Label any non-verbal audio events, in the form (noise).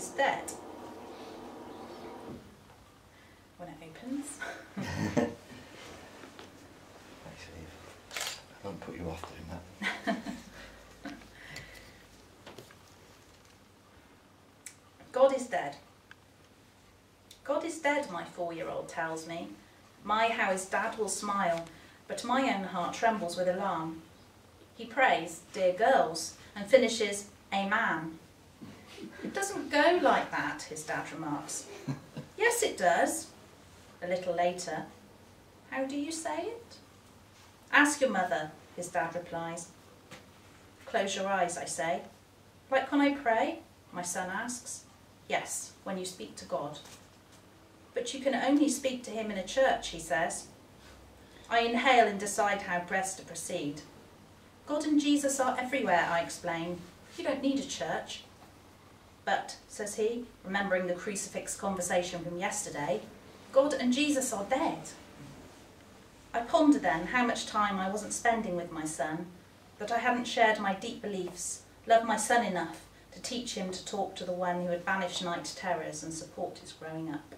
is dead. When it opens. (laughs) I don't put you off doing that. (laughs) God is dead. God is dead, my four year old tells me. My, how his dad will smile, but my own heart trembles with alarm. He prays, Dear girls, and finishes, Amen. It doesn't go like that, his dad remarks. (laughs) Yes, it does. A little later, How do you say it? Ask your mother, his dad replies. Close your eyes, I say. Like when I pray? My son asks. Yes, when you speak to God. But you can only speak to him in a church, he says. I inhale and decide how best to proceed. God and Jesus are everywhere, I explain. You don't need a church. But, says he, remembering the crucifix conversation from yesterday, God and Jesus are dead. I ponder then how much time I wasn't spending with my son, that I hadn't shared my deep beliefs, loved my son enough to teach him to talk to the one who had banished night terrors and support his growing up.